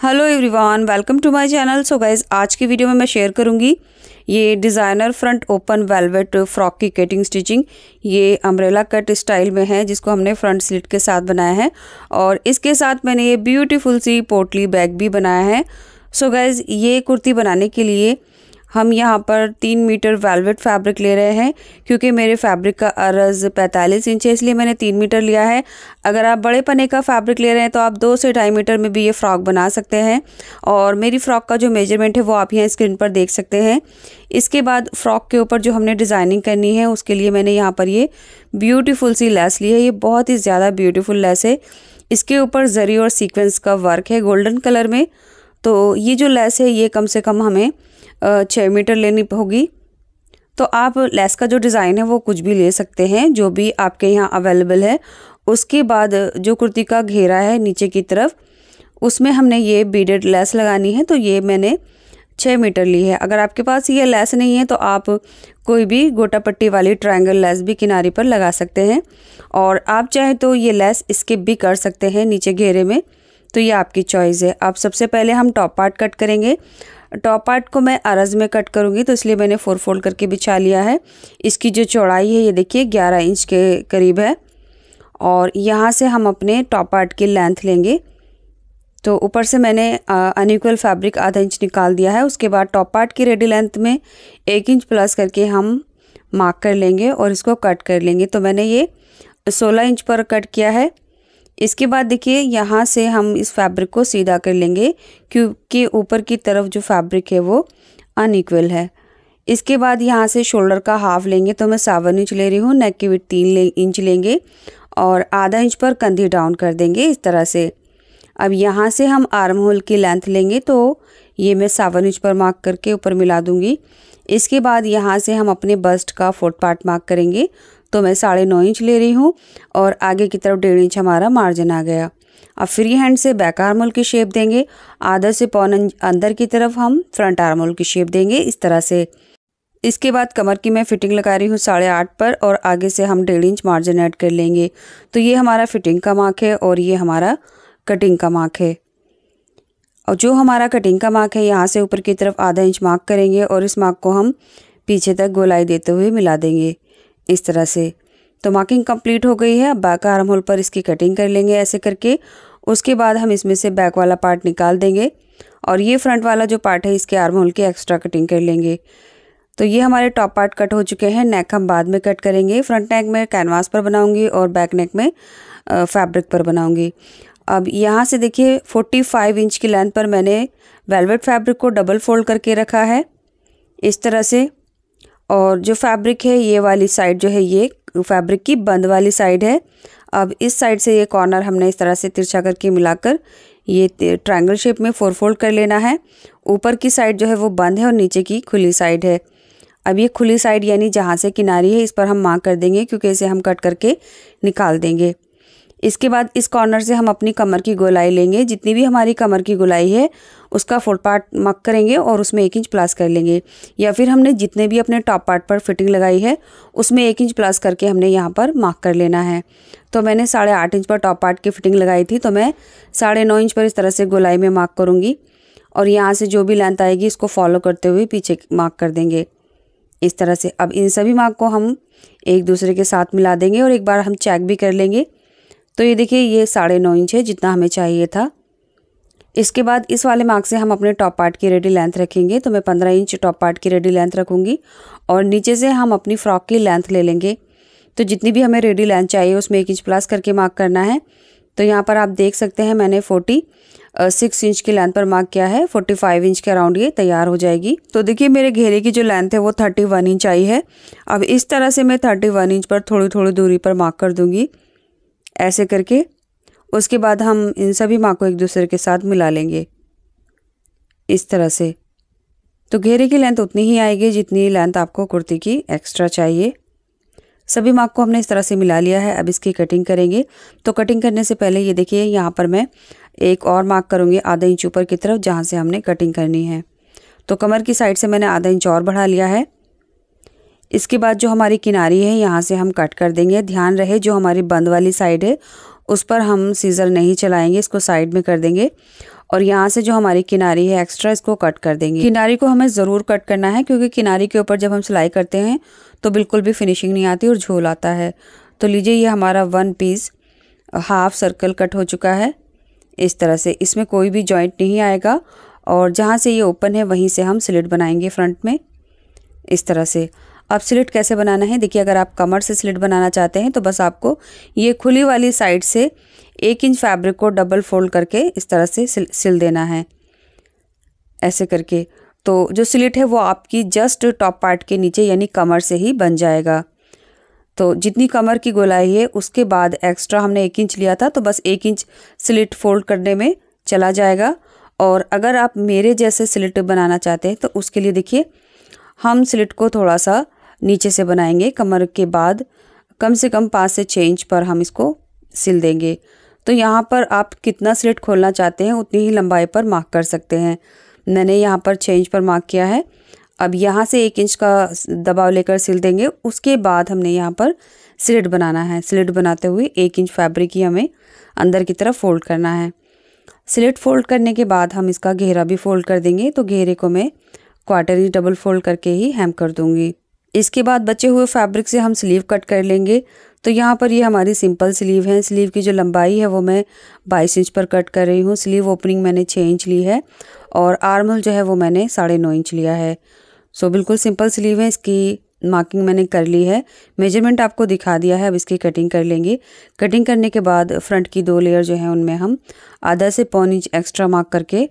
Hello everyone welcome to my channel so guys आज की video में मैं शेयर करूँगी ये designer front open velvet frock की कटिंग स्टिचिंग ये अम्ब्रेला कट स्टाइल में है, जिसको हमने फ्रंट स्लिट के साथ बनाया है। और इसके साथ मैंने ये ब्यूटीफुल सी पोटली बैग भी बनाया है। सो so गाइज़ ये कुर्ती बनाने के लिए हम यहाँ पर तीन मीटर वेलवेट फैब्रिक ले रहे हैं, क्योंकि मेरे फैब्रिक का अरज़ पैंतालीस इंच है, इसलिए मैंने तीन मीटर लिया है। अगर आप बड़े पने का फैब्रिक ले रहे हैं तो आप दो से ढाई मीटर में भी ये फ़्रॉक बना सकते हैं। और मेरी फ़्रॉक का जो मेज़रमेंट है, वो आप यहाँ स्क्रीन पर देख सकते हैं। इसके बाद फ़्रॉक के ऊपर जो हमने डिज़ाइनिंग करनी है, उसके लिए मैंने यहाँ पर ये ब्यूटीफुल सी लेस ली है। ये बहुत ही ज़्यादा ब्यूटीफुल लेस है। इसके ऊपर जरी और सीक्वेंस का वर्क है गोल्डन कलर में। तो ये जो लेस है, ये कम से कम हमें छः मीटर लेनी होगी। तो आप लेस का जो डिज़ाइन है, वो कुछ भी ले सकते हैं, जो भी आपके यहाँ अवेलेबल है। उसके बाद जो कुर्ती का घेरा है नीचे की तरफ़, उसमें हमने ये बीडेड लेस लगानी है तो ये मैंने छः मीटर ली है। अगर आपके पास ये लेस नहीं है तो आप कोई भी गोटा पट्टी वाली ट्रायंगल लेस भी किनारे पर लगा सकते हैं। और आप चाहें तो ये लेस स्किप भी कर सकते हैं नीचे घेरे में तो ये आपकी चॉइस है। अब सबसे पहले हम टॉप पार्ट कट करेंगे। टॉप पार्ट को मैं अरज़ में कट करूँगी तो इसलिए मैंने फोर फोल्ड करके बिछा लिया है। इसकी जो चौड़ाई है, ये देखिए, ग्यारह इंच के करीब है। और यहाँ से हम अपने टॉप पार्ट की लेंथ लेंगे। तो ऊपर से मैंने अनइक्वल फैब्रिक आधा इंच निकाल दिया है। उसके बाद टॉप पार्ट की रेडी लेंथ में एक इंच प्लस करके हम मार्क कर लेंगे और इसको कट कर लेंगे। तो मैंने ये सोलह इंच पर कट किया है। इसके बाद देखिए यहाँ से हम इस फैब्रिक को सीधा कर लेंगे क्योंकि ऊपर की तरफ़ जो फैब्रिक है वो अनइक्वल है। इसके बाद यहाँ से शोल्डर का हाफ़ लेंगे तो मैं सावन इंच ले रही हूँ नेक की विथ तीन ले, इंच लेंगे और आधा इंच पर कंधी डाउन कर देंगे इस तरह से। अब यहाँ से हम आर्म होल की लेंथ लेंगे तो ये मैं सावन इंच पर मार्क करके ऊपर मिला दूँगी। इसके बाद यहाँ से हम अपने बस्ट का फोर्थ पार्ट मार्क करेंगे तो मैं साढ़े नौ इंच ले रही हूँ और आगे की तरफ़ डेढ़ इंच हमारा मार्जिन आ गया। अब फ्री हैंड से बैक आर्मोल की शेप देंगे। आधा से पौन अंदर की तरफ़ हम फ्रंट आर्मोल की शेप देंगे इस तरह से। इसके बाद कमर की मैं फिटिंग लगा रही हूँ साढ़े आठ पर और आगे से हम डेढ़ इंच मार्जिन ऐड कर लेंगे। तो ये हमारा फिटिंग का मार्क है और ये हमारा कटिंग का मार्क है। और जो हमारा कटिंग का मार्क है, यहाँ से ऊपर की तरफ़ आधा इंच मार्क करेंगे और इस मार्क को हम पीछे तक गोलाई देते हुए मिला देंगे। इस तरह से। तो मार्किंग कंप्लीट हो गई है, अब बैक आर्म होल पर इसकी कटिंग कर लेंगे ऐसे करके। उसके बाद हम इसमें से बैक वाला पार्ट निकाल देंगे और ये फ्रंट वाला जो पार्ट है, इसके आर्म होल की एक्स्ट्रा कटिंग कर लेंगे। तो ये हमारे टॉप पार्ट कट हो चुके हैं नेक हम बाद में कट करेंगे। फ्रंट नेक में कैनवास पर बनाऊँगी और बैक नेक में फैब्रिक पर बनाऊँगी। अब यहाँ से देखिए 45 इंच की लेंथ पर मैंने वेलवेट फैब्रिक को डबल फोल्ड करके रखा है। इस तरह से और जो फैब्रिक है, ये वाली साइड जो है, ये फैब्रिक की बंद वाली साइड है। अब इस साइड से ये कॉर्नर हमने इस तरह से तिरछा करके मिलाकर ये ट्रायंगल शेप में फोर फोल्ड कर लेना है। ऊपर की साइड जो है, वो बंद है और नीचे की खुली साइड है। अब ये खुली साइड यानी जहाँ से किनारी है, इस पर हम मार्क कर देंगे, क्योंकि इसे हम कट करके निकाल देंगे। इसके बाद इस कॉर्नर से हम अपनी कमर की गोलाई लेंगे। जितनी भी हमारी कमर की गोलाई है, उसका फुल पार्ट मक करेंगे और उसमें एक इंच प्लस कर लेंगे। या फिर हमने जितने भी अपने टॉप पार्ट पर फिटिंग लगाई है, उसमें एक इंच प्लस करके हमने यहाँ पर मार्क कर लेना है। तो मैंने साढ़े आठ इंच पर टॉप पार्ट की फिटिंग लगाई थी तो मैं साढ़े नौ इंच पर इस तरह से गोलाई में मार्क करूँगी। और यहाँ से जो भी लेंथ आएगी, इसको फॉलो करते हुए पीछे मार्क कर देंगे। इस तरह से। अब इन सभी मार्क को हम एक दूसरे के साथ मिला देंगे और एक बार हम चेक भी कर लेंगे। तो ये देखिए, ये साढ़े नौ इंच है, जितना हमें चाहिए था। इसके बाद इस वाले मार्क से हम अपने टॉप पार्ट की रेडी लेंथ रखेंगे तो मैं पंद्रह इंच टॉप पार्ट की रेडी लेंथ रखूँगी और नीचे से हम अपनी फ्रॉक की लेंथ ले लेंगे। तो जितनी भी हमें रेडी लेंथ चाहिए, उसमें एक इंच प्लस करके मार्क करना है। तो यहाँ पर आप देख सकते हैं, मैंने फोर्टी सिक्स इंच की लेंथ पर मार्क किया है, फोर्टी फाइव इंच के अराउंड ये तैयार हो जाएगी। तो देखिए, मेरे घेरे की जो लेंथ है, वो थर्टी वन इंच आई है। अब इस तरह से मैं थर्टी वन इंच पर थोड़ी थोड़ी दूरी पर मार्क कर दूँगी। ऐसे करके उसके बाद हम इन सभी माँ को एक दूसरे के साथ मिला लेंगे। इस तरह से। तो घेरे की लेंथ उतनी ही आएगी जितनी लेंथ आपको कुर्ती की एक्स्ट्रा चाहिए। सभी मार्क को हमने इस तरह से मिला लिया है। अब इसकी कटिंग करेंगे। तो कटिंग करने से पहले ये देखिए, यहाँ पर मैं एक और मार्क करूँगी आधा इंच ऊपर की तरफ़ जहाँ से हमने कटिंग करनी है। तो कमर की साइड से मैंने आधा इंच और बढ़ा लिया है। इसके बाद जो हमारी किनारी है, यहाँ से हम कट कर देंगे। ध्यान रहे, जो हमारी बंद वाली साइड है, उस पर हम सीज़र नहीं चलाएँगे, इसको साइड में कर देंगे। और यहाँ से जो हमारी किनारी है एक्स्ट्रा इसको कट कर देंगे। किनारी को हमें ज़रूर कट करना है, क्योंकि किनारी के ऊपर जब हम सिलाई करते हैं तो बिल्कुल भी फिनिशिंग नहीं आती और झोल आता है। तो लीजिए, ये हमारा one piece half circle cut हो चुका है। इस तरह से, इसमें कोई भी जॉइंट नहीं आएगा। और जहाँ से ये ओपन है, वहीं से हम स्लिट बनाएँगे फ्रंट में। इस तरह से। अब स्लिट कैसे बनाना है? देखिए अगर आप कमर से स्लिट बनाना चाहते हैं तो बस आपको ये खुली वाली साइड से एक इंच फैब्रिक को डबल फोल्ड करके इस तरह से सिल, सिल देना है। ऐसे करके। तो जो स्लिट है वो आपकी जस्ट टॉप पार्ट के नीचे यानी कमर से ही बन जाएगा। तो जितनी कमर की गोलाई है उसके बाद एक्स्ट्रा हमने एक इंच लिया था तो बस एक इंच स्लिट फोल्ड करने में चला जाएगा। और अगर आप मेरे जैसे स्लिट बनाना चाहते हैं तो उसके लिए देखिए हम स्लिट को थोड़ा सा नीचे से बनाएँगे। कमर के बाद कम से कम पाँच से छः इंच पर हम इसको सिल देंगे। तो यहाँ पर आप कितना स्लिट खोलना चाहते हैं, उतनी ही लंबाई पर मार्क कर सकते हैं। मैंने यहाँ पर छः इंच पर मार्क किया है। अब यहाँ से एक इंच का दबाव लेकर सिल देंगे। उसके बाद हमने यहाँ पर स्लिट बनाना है। स्लिट बनाते हुए एक इंच फैब्रिक ही हमें अंदर की तरफ़ फोल्ड करना है। स्लिट फोल्ड करने के बाद हम इसका घेरा भी फोल्ड कर देंगे। तो घेरे को मैं क्वार्टर इंच डबल फोल्ड करके ही हेम कर दूँगी। इसके बाद बचे हुए फैब्रिक से हम स्लीव कट कर लेंगे। तो यहाँ पर ये हमारी सिंपल स्लीव है। स्लीव की जो लंबाई है, वो मैं बाईस इंच पर कट कर रही हूँ। स्लीव ओपनिंग मैंने छः इंच ली है और आर्मल जो है, वो मैंने साढ़े नौ इंच लिया है। सो बिल्कुल सिंपल स्लीव है। इसकी मार्किंग मैंने कर ली है। मेज़रमेंट आपको दिखा दिया है। अब इसकी कटिंग कर लेंगे। कटिंग करने के बाद फ्रंट की दो लेयर जो है, उनमें हम आधा से पौन इंच एक्स्ट्रा मार्क करके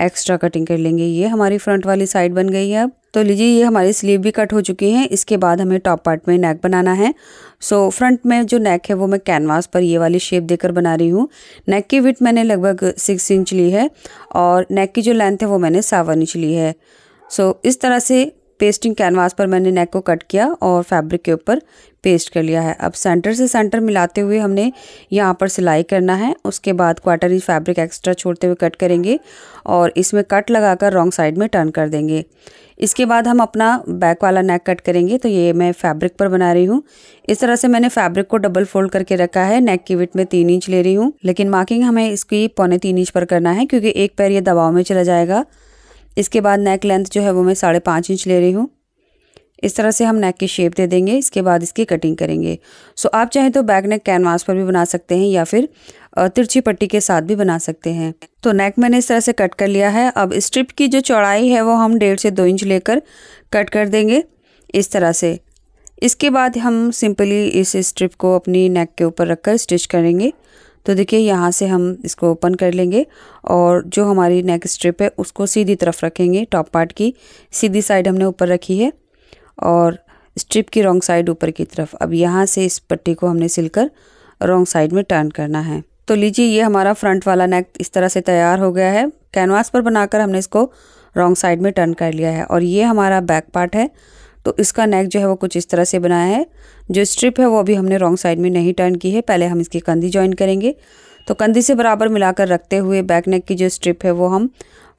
एक्स्ट्रा कटिंग कर लेंगे। ये हमारी फ्रंट वाली साइड बन गई है अब। तो लीजिए ये हमारी स्लीव भी कट हो चुकी है। इसके बाद हमें टॉप पार्ट में नेक बनाना है। सो so, फ्रंट में जो नेक है वो मैं कैनवास पर ये वाली शेप देकर बना रही हूँ। नेक की विथ मैंने लगभग सिक्स इंच ली है और नेक की जो लेंथ है वो मैंने सावन इंच ली है। सो so, इस तरह से पेस्टिंग कैनवास पर मैंने नेक को कट किया और फैब्रिक के ऊपर पेस्ट कर लिया है। अब सेंटर से सेंटर मिलाते हुए हमने यहाँ पर सिलाई करना है। उसके बाद क्वार्टर इंच फैब्रिक एक्स्ट्रा छोड़ते हुए कट करेंगे और इसमें कट लगाकर रॉन्ग साइड में टर्न कर देंगे। इसके बाद हम अपना बैक वाला नेक कट करेंगे। तो ये मैं फैब्रिक पर बना रही हूँ। इस तरह से मैंने फैब्रिक को डबल फोल्ड करके रखा है। नेक की विट में तीन इंच ले रही हूँ। लेकिन मार्किंग हमें इसकी पौने तीन इंच पर करना है क्योंकि एक पैर ये दबाव में चला जाएगा। इसके बाद नेक लेंथ जो है वो मैं साढ़े पाँच इंच ले रही हूँ। इस तरह से हम नेक की शेप दे देंगे, इसके बाद इसकी कटिंग करेंगे। सो आप चाहें तो बैक नेक कैनवास पर भी बना सकते हैं या फिर तिरछी पट्टी के साथ भी बना सकते हैं। तो नेक मैंने इस तरह से कट कर लिया है। अब स्ट्रिप की जो चौड़ाई है वो हम डेढ़ से दो इंच लेकर कट कर देंगे इस तरह से। इसके बाद हम सिंपली इस स्ट्रिप को अपनी नेक के ऊपर रखकर स्टिच करेंगे। तो देखिए, यहाँ से हम इसको ओपन कर लेंगे और जो हमारी नेक स्ट्रिप है, उसको सीधी तरफ़ रखेंगे टॉप पार्ट की। सीधी साइड हमने ऊपर रखी है और स्ट्रिप की रॉन्ग साइड ऊपर की तरफ़। अब यहाँ से इस पट्टी को हमने सिलकर रॉन्ग साइड में टर्न करना है। तो लीजिए, ये हमारा फ्रंट वाला नेक इस तरह से तैयार हो गया है। कैनवास पर बनाकर हमने इसको रॉन्ग साइड में टर्न कर लिया है और ये हमारा बैक पार्ट है। तो इसका नेक जो है वो कुछ इस तरह से बनाया है। जो स्ट्रिप है वो अभी हमने रॉन्ग साइड में नहीं टर्न की है। पहले हम इसकी कंधी ज्वाइन करेंगे। तो कंधी से बराबर मिलाकर रखते हुए बैक नेक की जो स्ट्रिप है वो हम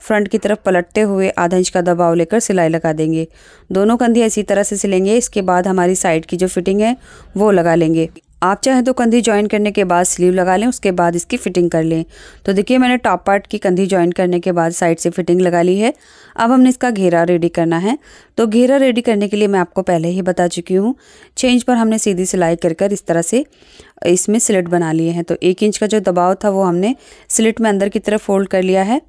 फ्रंट की तरफ़ पलटते हुए आधा इंच का दबाव लेकर सिलाई लगा देंगे। दोनों कंधे इसी तरह से सिलेंगे। इसके बाद हमारी साइड की जो फिटिंग है वो लगा लेंगे। आप चाहें तो कंधी ज्वाइन करने के बाद स्लीव लगा लें, उसके बाद इसकी फिटिंग कर लें। तो देखिए, मैंने टॉप पार्ट की कंधी ज्वाइन करने के बाद साइड से फिटिंग लगा ली है। अब हमने इसका घेरा रेडी करना है। तो घेरा रेडी करने के लिए मैं आपको पहले ही बता चुकी हूँ। छः इंच पर हमने सीधी सिलाई कर कर इस तरह से इसमें स्लिट बना लिए हैं। तो एक इंच का जो दबाव था वो हमने स्लिट में अंदर की तरफ़ फोल्ड कर लिया है।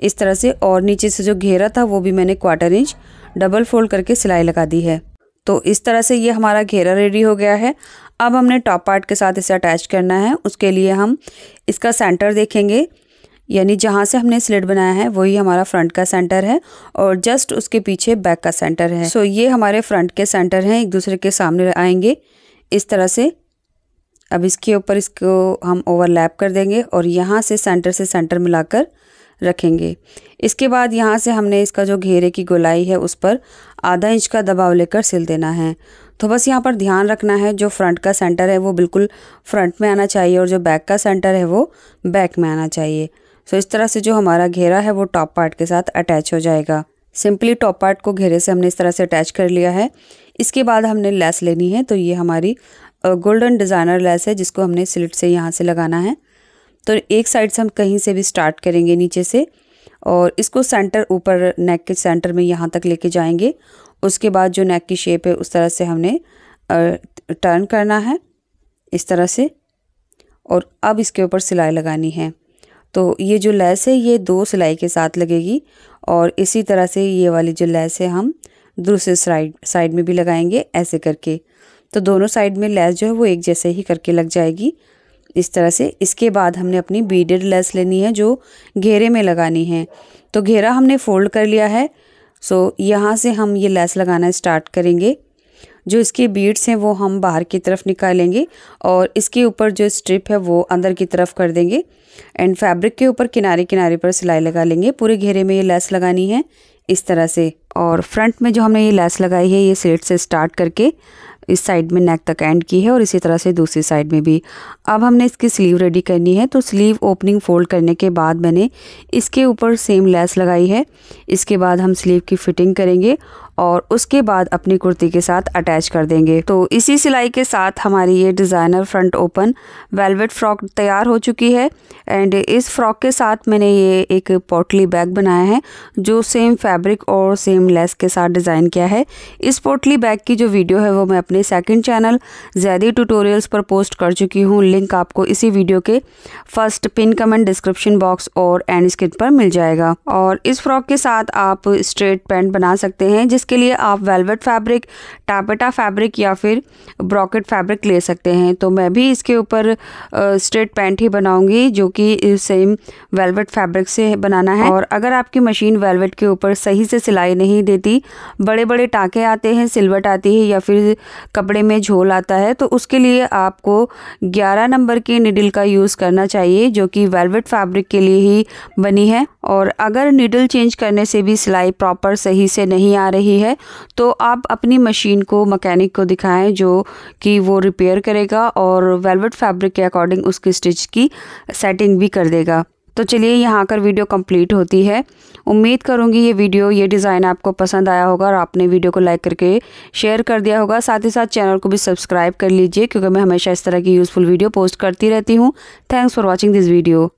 इस तरह से और नीचे से जो घेरा था वो भी मैंने क्वार्टर इंच डबल फोल्ड करके सिलाई लगा दी है। तो इस तरह से ये हमारा घेरा रेडी हो गया है। अब हमने टॉप पार्ट के साथ इसे अटैच करना है। उसके लिए हम इसका सेंटर देखेंगे। यानी जहाँ से हमने स्लिट बनाया है वही हमारा फ्रंट का सेंटर है और जस्ट उसके पीछे बैक का सेंटर है। सो so, ये हमारे फ्रंट के सेंटर हैं एक दूसरे के सामने आएँगे। इस तरह से। अब इसके ऊपर इसको हम ओवरलैप कर देंगे और यहाँ से सेंटर से सेंटर मिलाकर रखेंगे। इसके बाद यहाँ से हमने इसका जो घेरे की गोलाई है उस पर आधा इंच का दबाव लेकर सिल देना है। तो बस यहाँ पर ध्यान रखना है, जो फ्रंट का सेंटर है, वो बिल्कुल फ्रंट में आना चाहिए और जो बैक का सेंटर है, वो बैक में आना चाहिए। सो इस तरह से जो हमारा घेरा है, वो टॉप पार्ट के साथ अटैच हो जाएगा। सिंपली टॉप पार्ट को घेरे से हमने इस तरह से अटैच कर लिया है। इसके बाद हमने लेस लेनी है तो ये हमारी गोल्डन डिज़ाइनर लेस है, जिसको हमने स्लिट से यहाँ से लगाना है। तो एक साइड से हम कहीं से भी स्टार्ट करेंगे नीचे से, और इसको सेंटर ऊपर नेक के सेंटर में यहाँ तक लेके जाएँगे। उसके बाद जो नेक की शेप है, उस तरह से हमने टर्न करना है, इस तरह से। और अब इसके ऊपर सिलाई लगानी है। तो ये जो लेस है, ये दो सिलाई के साथ लगेगी और इसी तरह से ये वाली जो लेस है, हम दूसरे साइड साइड में भी लगाएँगे, ऐसे करके। तो दोनों साइड में लेस जो है, वो एक जैसे ही करके लग जाएगी। इस तरह से। इसके बाद हमने अपनी बीडेड लेस लेनी है, जो घेरे में लगानी है। तो घेरा हमने फोल्ड कर लिया है। सो so, यहाँ से हम ये लेस लगाना स्टार्ट करेंगे। जो इसके बीड्स हैं वो हम बाहर की तरफ़ निकालेंगे और इसके ऊपर जो स्ट्रिप है वो अंदर की तरफ़ कर देंगे। एंड फैब्रिक के ऊपर किनारे किनारे पर सिलाई लगा लेंगे। पूरे घेरे में ये लेस लगानी है इस तरह से। और फ्रंट में जो हमने ये लेस लगाई है ये सेट से स्टार्ट करके इस साइड में नेक तक एंड की है और इसी तरह से दूसरी साइड में भी। अब हमने इसकी स्लीव रेडी करनी है तो स्लीव ओपनिंग फोल्ड करने के बाद मैंने इसके ऊपर सेम लेस लगाई है। इसके बाद हम स्लीव की फिटिंग करेंगे और उसके बाद अपनी कुर्ती के साथ अटैच कर देंगे। तो इसी सिलाई के साथ हमारी ये designer front open velvet frock तैयार हो चुकी है। एंड इस फ्रॉक के साथ मैंने ये एक पोटली बैग बनाया है, जो सेम फैब्रिक और सेम लेस के साथ डिज़ाइन किया है। इस पोटली बैग की जो वीडियो है वो मैं अपने सेकंड चैनल जैदी ट्यूटोरियल्स पर पोस्ट कर चुकी हूँ। लिंक आपको इसी वीडियो के first pin comment description box और एंड स्क्रीन पर मिल जाएगा। और इस फ्रॉक के साथ आप स्ट्रेट पैंट बना सकते हैं जिसके लिए आप वेलवेट फैब्रिक टापेटा फैब्रिक या फिर ब्रॉकेट फैब्रिक ले सकते हैं। तो मैं भी इसके ऊपर स्ट्रेट पैंट ही बनाऊँगी, जो कि सेम वेलवेट फैब्रिक से बनाना है। और अगर आपकी मशीन वेलवेट के ऊपर सही से सिलाई नहीं देती बड़े बड़े टाँके आते हैं, सिलवट आती है या फिर कपड़े में झोल आता है तो उसके लिए आपको 11 नंबर की निडल का यूज़ करना चाहिए, जो कि वेलवेट फैब्रिक के लिए ही बनी है। और अगर निडल चेंज करने से भी सिलाई प्रॉपर सही से नहीं आ रही है तो आप अपनी मशीन को मकैनिक को दिखाएँ जो कि वो रिपेयर करेगा और वेलवेट फैब्रिक के अकॉर्डिंग उसकी स्टिच की सेटिंग भी कर देगा। तो चलिए यहाँ कर वीडियो कंप्लीट होती है। उम्मीद करूँगी ये वीडियो ये डिज़ाइन आपको पसंद आया होगा और आपने वीडियो को लाइक करके शेयर कर दिया होगा। साथ ही साथ चैनल को भी सब्सक्राइब कर लीजिए, क्योंकि मैं हमेशा इस तरह की यूज़फुल वीडियो पोस्ट करती रहती हूँ। Thanks for watching this video